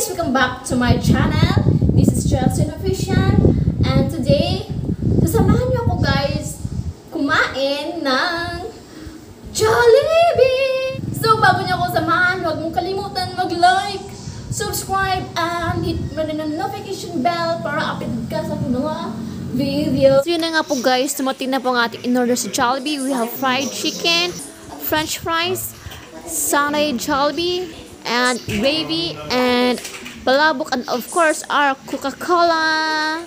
guys! Welcome back to my channel. This is Chelsea Official. And today, kasamahan niyo ako guys kumain ng Jollibee! So, bago niyo ako samahan, huwag mong kalimutan mag-like, subscribe, and hit mo rin ang notification bell para update ka sa mga video. So, yun nga po guys. Tumating na po ang ating in-order sa Jollibee. We have fried chicken, french fries, salad Jollibee, and gravy, and palabok, and of course, our Coca-Cola.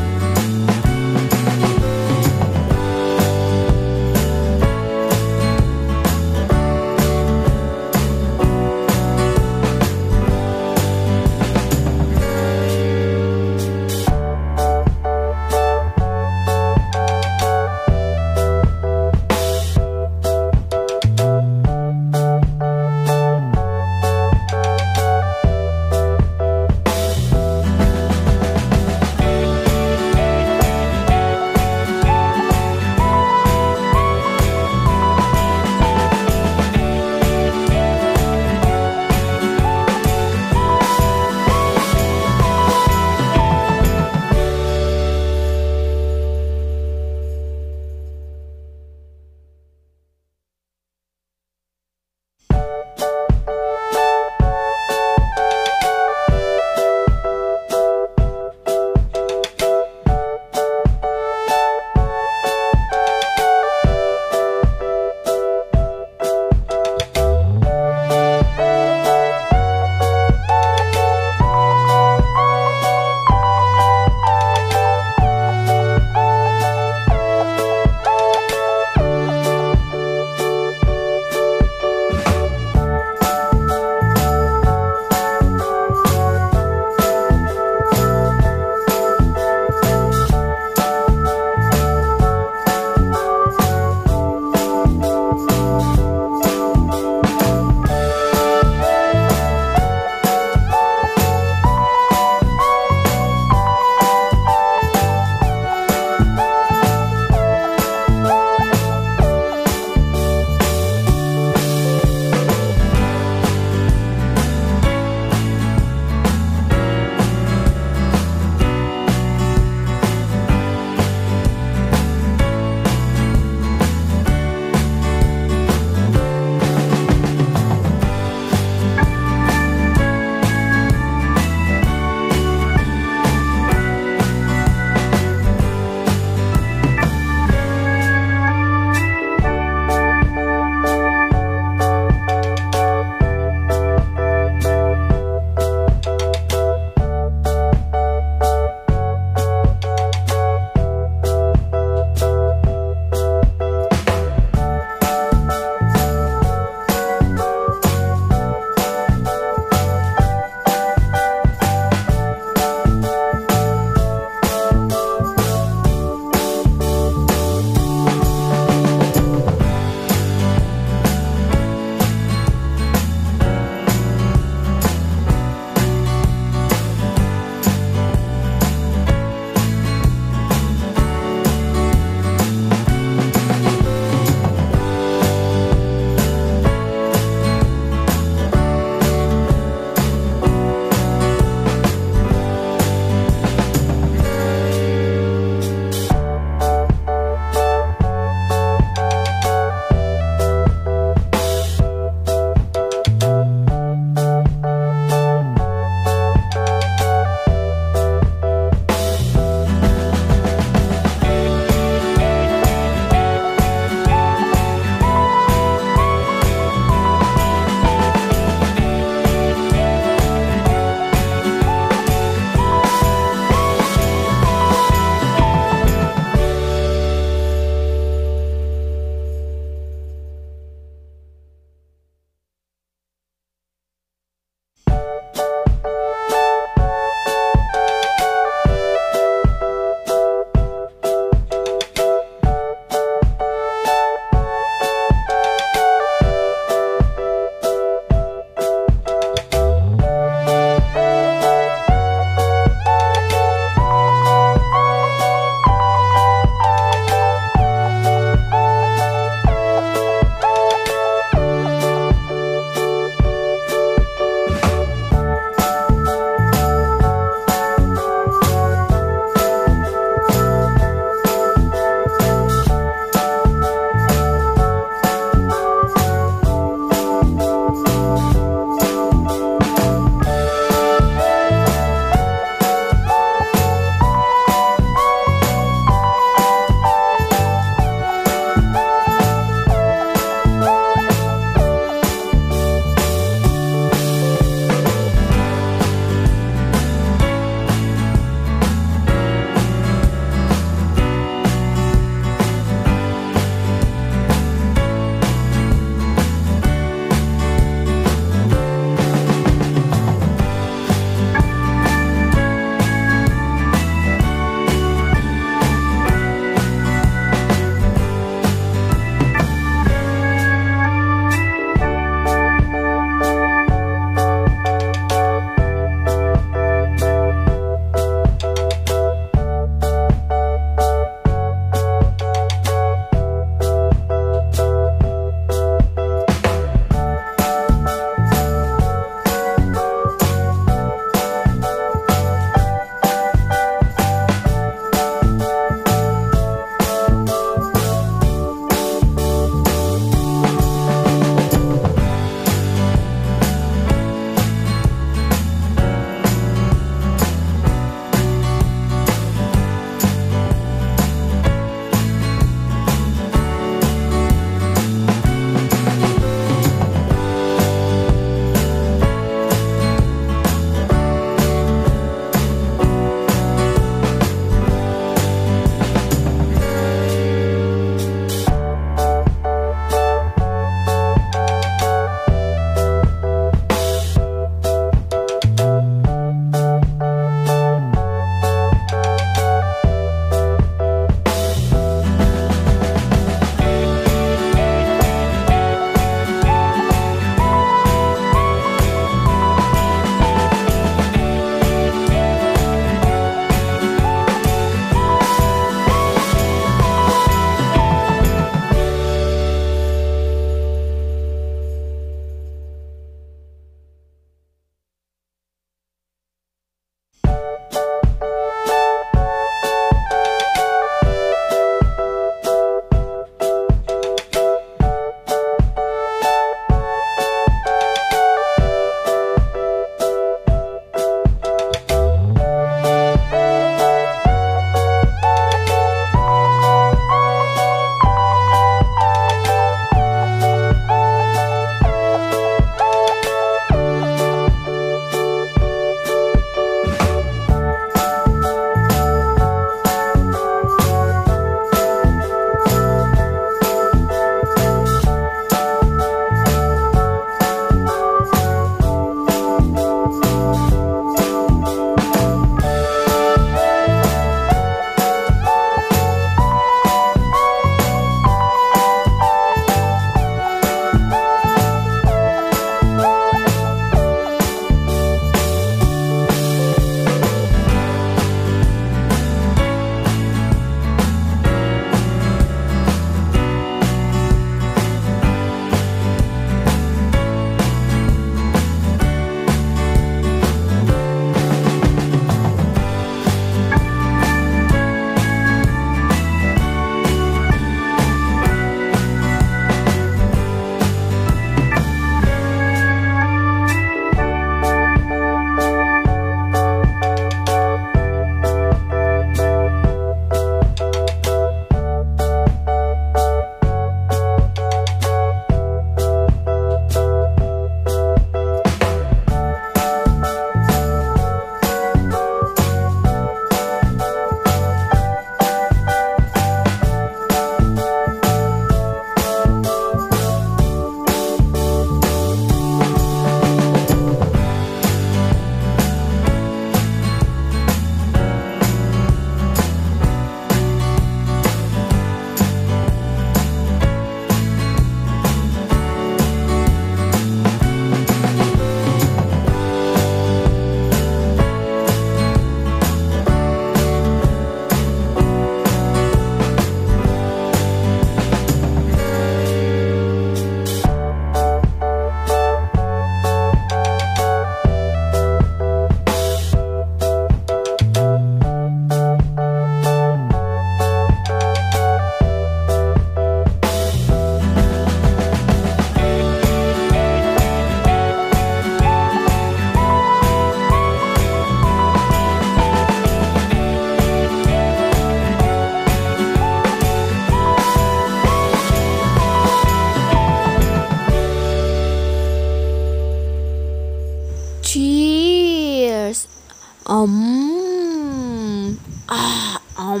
Um. Ah, um.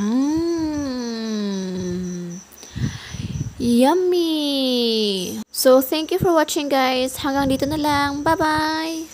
Yummy! So, thank you for watching guys. Hanggang dito na lang. Bye-bye!